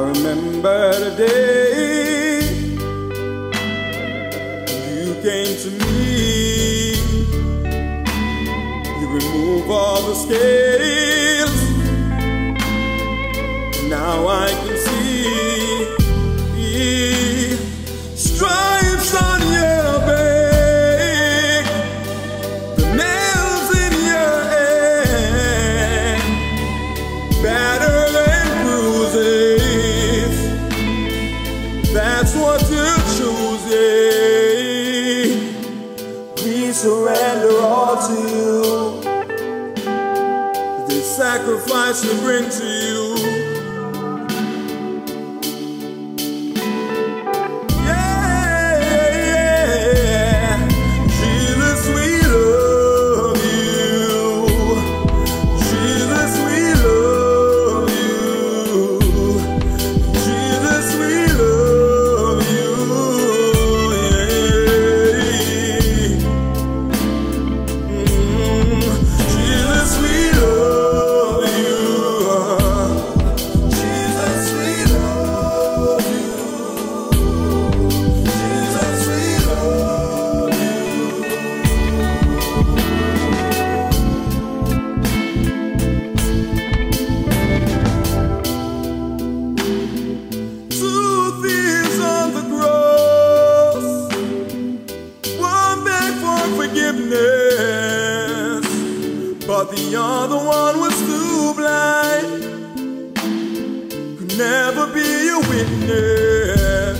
remember the day you came to me. You remove all the scales. Now I can see surrender all to you. This sacrifice we bring to you. The other one was too blind, could never be a witness.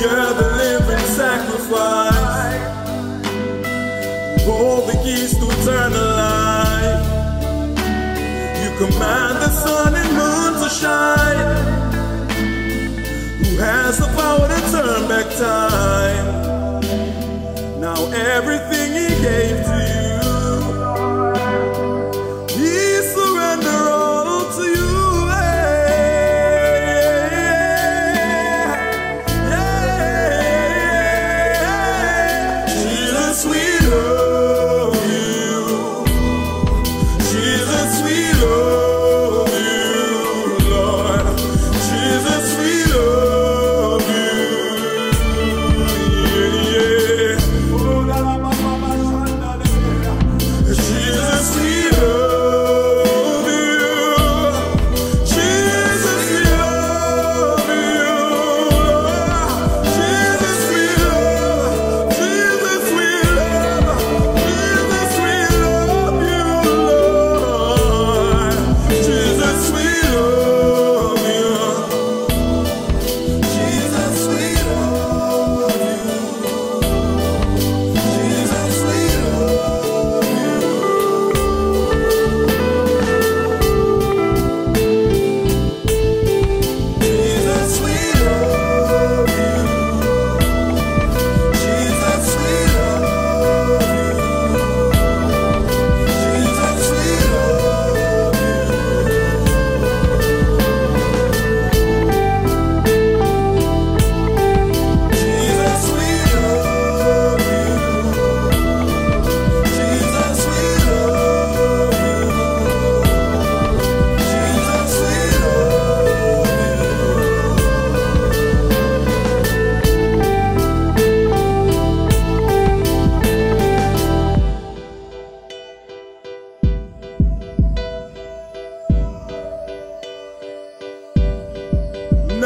You're the living sacrifice, hold the keys to eternal life. You command the sun and moon to shine. Who has the power to turn back time? Now everything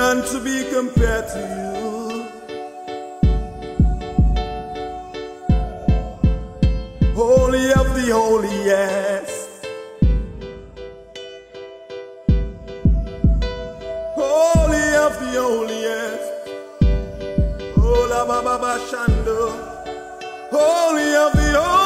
None to be compared to you. Holy of the holiest. Holy of the holiest. Oh, la ba ba ba shando. Holy of the holiest.